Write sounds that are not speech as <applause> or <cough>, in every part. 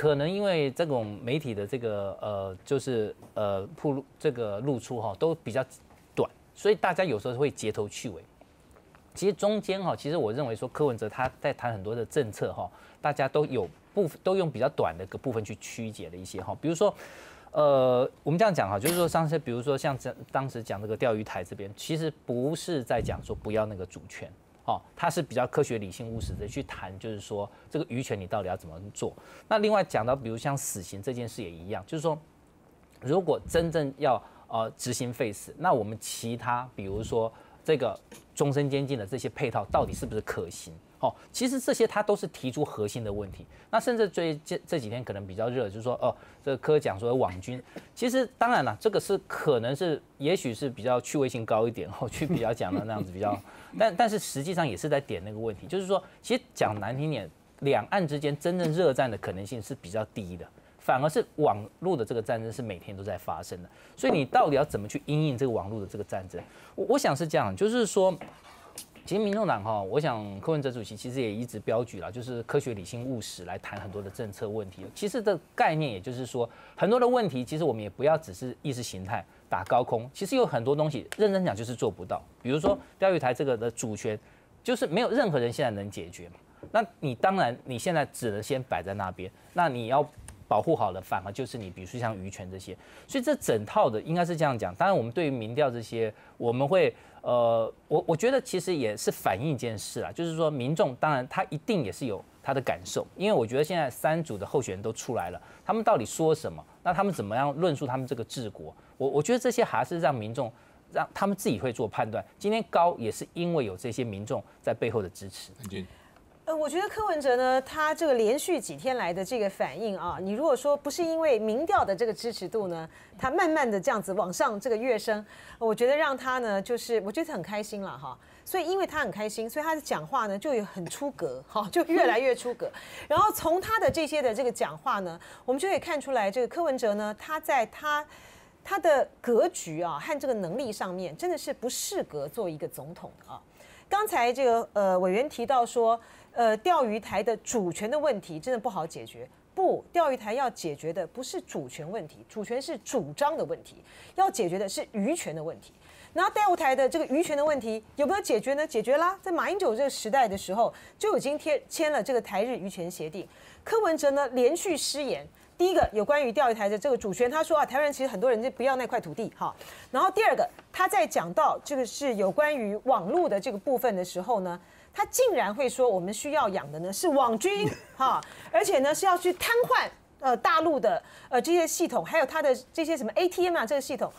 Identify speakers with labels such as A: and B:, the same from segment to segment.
A: 可能因为这种媒体的这个呃，就是呃，铺这个露出哈，都比较短，所以大家有时候会截头去尾。其实中间哈，其实我认为说柯文哲他在谈很多的政策哈，大家都有部分都用比较短的个部分去曲解了一些哈，比如说。呃，我们这样讲哈，就是说上次，比如说像这当时讲这个钓鱼台这边，其实不是在讲说不要那个主权，哦，他是比较科学、理性、务实的去谈，就是说这个渔权你到底要怎么做。那另外讲到，比如像死刑这件事也一样，就是说如果真正要呃执行废死，那我们其他比如说这个终身监禁的这些配套到底是不是可行？哦，其实这些他都是提出核心的问题。那甚至最这这几天可能比较热，就是说，哦，这个科讲说网军，其实当然了，这个是可能是，也许是比较趣味性高一点，哦，<laughs> 去比较讲的那样子比较，<laughs> 但但是实际上也是在点那个问题，就是说，其实讲难听点，两岸之间真正热战的可能性是比较低的，反而是网络的这个战争是每天都在发生的。所以你到底要怎么去应应这个网络的这个战争？我我想是这样，就是说。其实民众党哈，我想柯文哲主席其实也一直标举了，就是科学、理性、务实来谈很多的政策问题。其实的概念，也就是说，很多的问题，其实我们也不要只是意识形态打高空。其实有很多东西，认真讲就是做不到。比如说钓鱼台这个的主权，就是没有任何人现在能解决嘛。那你当然你现在只能先摆在那边，那你要保护好了，反而就是你，比如说像渔权这些。所以这整套的应该是这样讲。当然，我们对于民调这些，我们会。呃，我我觉得其实也是反映一件事啊，就是说民众当然他一定也是有他的感受，因为我觉得现在三组的候选人都出来了，他们到底说什么？那他们怎么样论述他们这个治国？我我觉得这些还是让民众让他们自己会做判断。今天高也是因为有这些民众在背后的支持。
B: 呃，我觉得柯文哲呢，他这个连续几天来的这个反应啊，你如果说不是因为民调的这个支持度呢，他慢慢的这样子往上这个跃升，我觉得让他呢，就是我觉得很开心了哈。所以因为他很开心，所以他的讲话呢就有很出格哈，就越来越出格。然后从他的这些的这个讲话呢，我们就可以看出来，这个柯文哲呢，他在他他的格局啊和这个能力上面，真的是不适合做一个总统的啊。刚才这个呃委员提到说。呃，钓鱼台的主权的问题真的不好解决。不，钓鱼台要解决的不是主权问题，主权是主张的问题，要解决的是渔权的问题。然后钓鱼台的这个渔权的问题有没有解决呢？解决啦，在马英九这个时代的时候就已经贴签了这个台日渔权协定。柯文哲呢连续失言，第一个有关于钓鱼台的这个主权，他说啊，台湾其实很多人就不要那块土地哈。然后第二个，他在讲到这个是有关于网络的这个部分的时候呢。他竟然会说，我们需要养的呢是网军 <laughs> 哈，而且呢是要去瘫痪呃大陆的呃这些系统，还有他的这些什么 ATM 啊这个系统。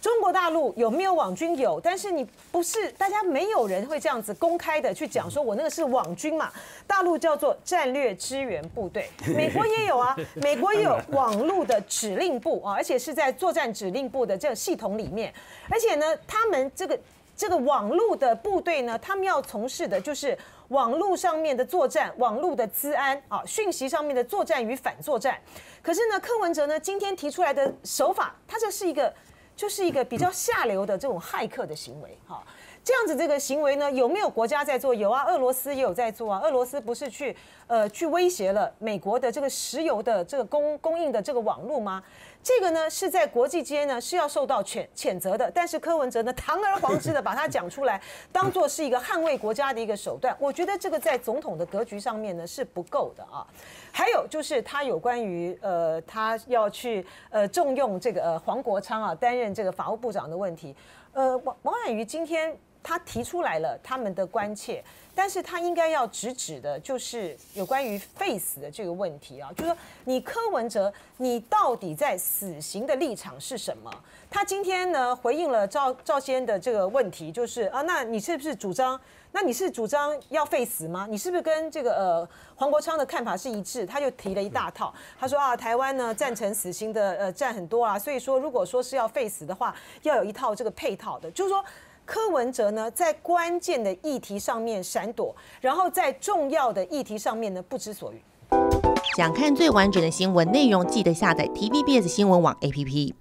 B: 中国大陆有没有网军？有，但是你不是大家没有人会这样子公开的去讲说，我那个是网军嘛？大陆叫做战略支援部队，<laughs> 美国也有啊，美国也有 <laughs> 网络的指令部啊，而且是在作战指令部的这个系统里面，而且呢，他们这个。这个网络的部队呢，他们要从事的就是网络上面的作战、网络的治安啊，讯息上面的作战与反作战。可是呢，柯文哲呢今天提出来的手法，他这是一个就是一个比较下流的这种骇客的行为哈。这样子这个行为呢，有没有国家在做？有啊，俄罗斯也有在做啊。俄罗斯不是去呃去威胁了美国的这个石油的这个供供应的这个网络吗？这个呢是在国际间呢是要受到谴谴责的，但是柯文哲呢堂而皇之的把它讲出来，当做是一个捍卫国家的一个手段，我觉得这个在总统的格局上面呢是不够的啊。还有就是他有关于呃他要去呃重用这个呃黄国昌啊担任这个法务部长的问题，呃王王婉瑜今天他提出来了他们的关切。但是他应该要直指的，就是有关于废死的这个问题啊，就是说你柯文哲，你到底在死刑的立场是什么？他今天呢回应了赵赵先的这个问题，就是啊，那你是不是主张？那你是主张要废死吗？你是不是跟这个呃黄国昌的看法是一致？他就提了一大套，他说啊，台湾呢赞成死刑的呃占很多啊，所以说如果说是要废死的话，要有一套这个配套的，就是说。柯文哲呢，在关键的议题上面闪躲，然后在重要的议题上面呢不知所云。
C: 想看最完整的新闻内容，记得下载 TVBS 新闻网 APP。